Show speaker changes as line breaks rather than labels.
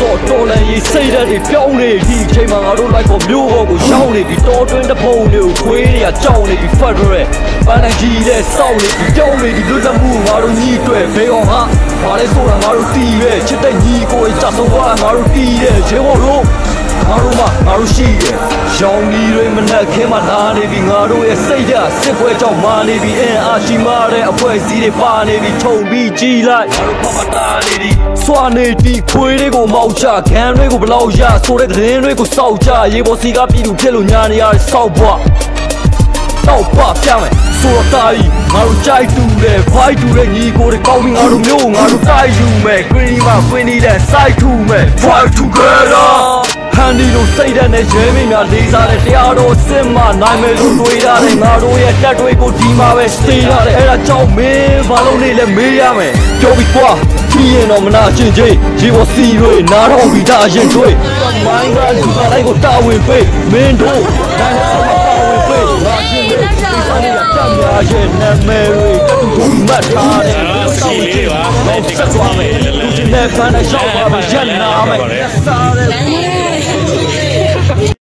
တော့တော်လန်ရေးစိတ်ဓာတ်တွေပြောင်းနေဒီအချိန်မှာငါတို့လိုက်ပေါ်မျိုးဟောကိုရောက်နေပြီတော်တွင်းတစ်ပုံတွေကိုခွေးတွေကကြောက်နေပြီ Federal ပန်းတန်ကြီးတဲ့စောက်နေပြီကြောက်နေပြီလွတ်လပ်မှုငါတို့ညီးတွေ့ဘေးအောင်ဟာဘာလဲဆိုတာငါတို့တီးရဲချစ်တဲ့ညီကိုကြဆုံးသွားငါတို့တီးရဲချေဖို့လို့ငါတို့မှငါတို့ရှိရဲ့ရောင်ကြီးတွေမနှက်ခင်းမှလာနေပြီငါတို့ရဲ့စိတ်ဓာတ်စစ်ပွဲကြောင့်မာနေပြီအင်အားရှိမှတဲ့အဖွဲ့အစည်းတွေပါနေပြီထုံပြီးကြီးလိုက်ငါတို့ဖမတာနေပြီ စွာနေပြီခွေးတွေကိုမောက်ချခန်းတွေကိုဘလောက်ရဆိုတဲ့သတင်းတွေကိုစောက်ကြရေပေါ်စီကပြည်သူဖြစ်လို့ညာနေရတဲ့စောက်ဘွားတော့ပါပြမယ်ဆိုတော့တာကြီးငါတို့ကြိုက်တူတယ်ဖိုက်တူတဲ့ညီကိုတွေကောင်းပြီးငါတို့မျိုးငါတို့တိုက်ယူမယ် green မှာ green နေတဲ့ side to မယ် fight together ဟန်ဒီလိုစိတ်ဓာတ်နဲ့ရဲမင်းများလေးစားတဲ့တရားတော်စစ်မှနိုင်မယ်လို့တွေးထားတယ်ငါတို့ရဲ့တက်တွေကိုဒီမှာပဲစေးရတယ်အဲ့ဒါကြောင့်မင်းဘာလို့နေလဲမေးရမယ်ပြောပြီးကွာ ပြီးရင်တော့မနာချင်းချင်းရေပေါ်စီတွေနားတော့ပြီးသားရင်တွေမိုင်းကလူသားတိုင်းကိုတာဝန်ပေးမင်းတို့နိုင်အောင်တာဝန်ပေးငါချင်းတွေဒီစားနေရတမ်းများရဲ့နာမည်တွေတူမှတ်ထားတယ်စီလေးပါဆက်သွားမယ်လူချင်းနဲ့ဖန်တဲ့ရှောက်ပါမယ်ရန်နာမယ်စားတယ်